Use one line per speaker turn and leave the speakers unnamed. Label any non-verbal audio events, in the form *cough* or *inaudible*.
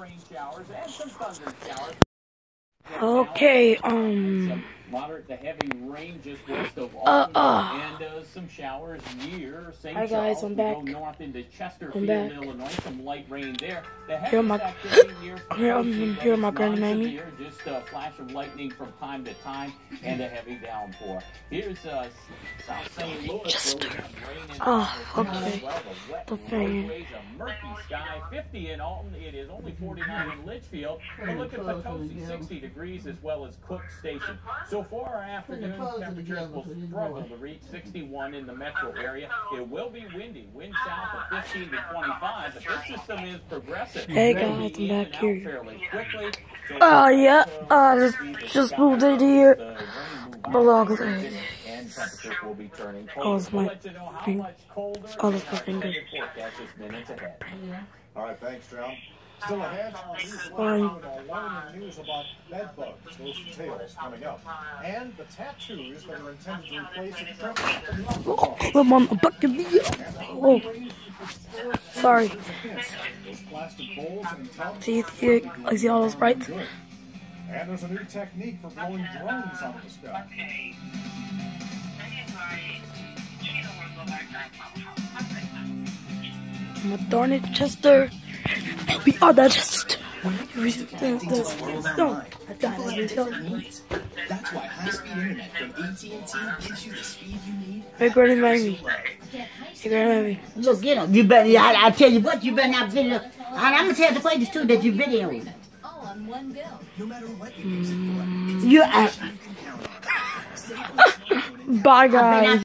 rain showers and some thunder showers.
Okay, um.
Moderate to heavy rain just west of
Uh, uh.
and uh, some showers near St.
Hi,
Charles.
guys, I'm
We
back.
Go north into Chesterfield. Illinois. Some light rain there. The
Here my-
activity *laughs* near
Here, my
it's
granny mammy.
non-severe, Just a flash of lightning from time to time and a heavy downpour. Here's uh, South St. Louis.
Just-
showers
okay.
The
fan.
murky sky. 50 in Alton. It is only 49 in Litchfield. But look at Potosi, 60 degrees as well as Cook Station. So for our afternoon, temperatures will struggle to reach 61 in the metro area. It will be windy, wind south of 15 to 25, but this system is progressive.
Hey, guys, I'm back here. Oh, yeah, I just- just moved in here.
the rain move
Below
out,
the-
and temperatures will be turning
Oh, it's my
let you know
fing- oh, that's my
our
finger.
extended forecast is minutes ahead.
All right, thanks, John. Still ahead,
Fine.
alarming news about bed bugs, those details coming up, and the tattoos that are intended to replace a trip
Oh, I'm on a bucket of Oh, sorry.
Those plastic bowls and tubs.
See, see, I see all those sprites.
And there's a new technique for blowing drones out of the sky.
I'm a darn it, Chester. We are the Chester. No, I died. I didn't tell you.
That's why high-speed internet from AT&T gives you the speed you need.
Hey, Granny Mammy. Hey, Granny Mammy.
Look, you know, you better, I, I tell you what, you better not video. And I'm gonna tell the ladies too that you videoing.
All on one bill.
No matter what you use it for, it's
You, uh.
Bye, guys.